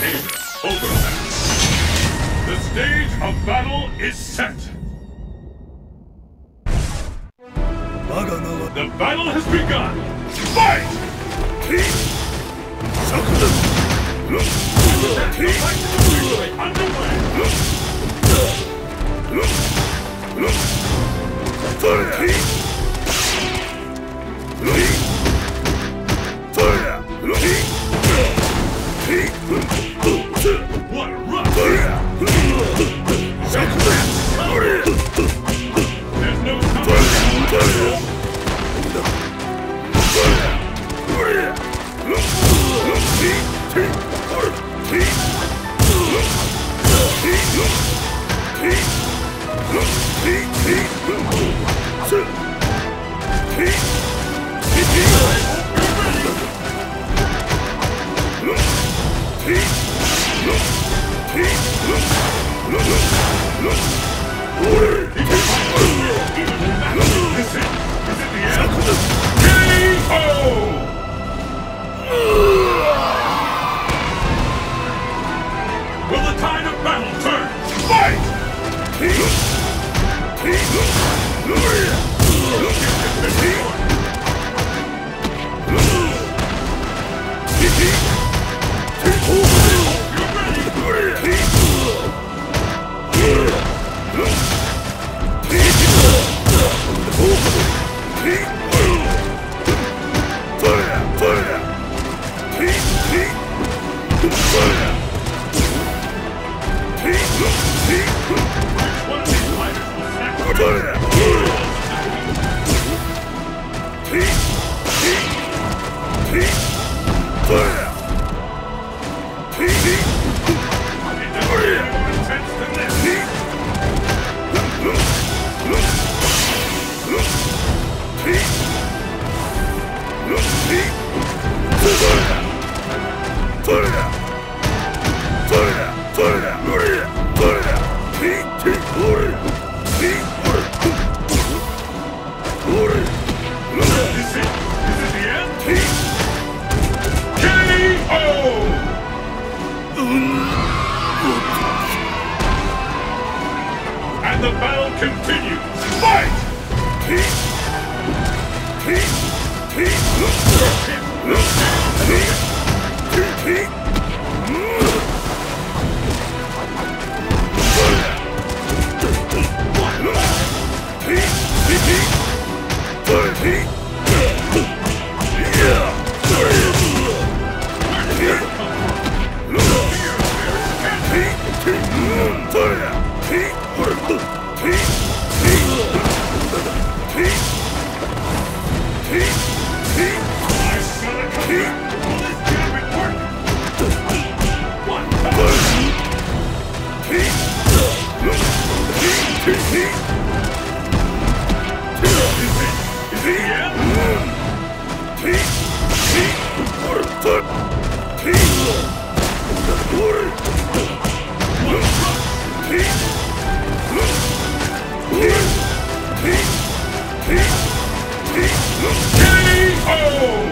Davis, over. The stage of battle is set. The battle has begun. Fight! What Look! Battle continues. Fight! Thirty. K.O.